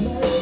made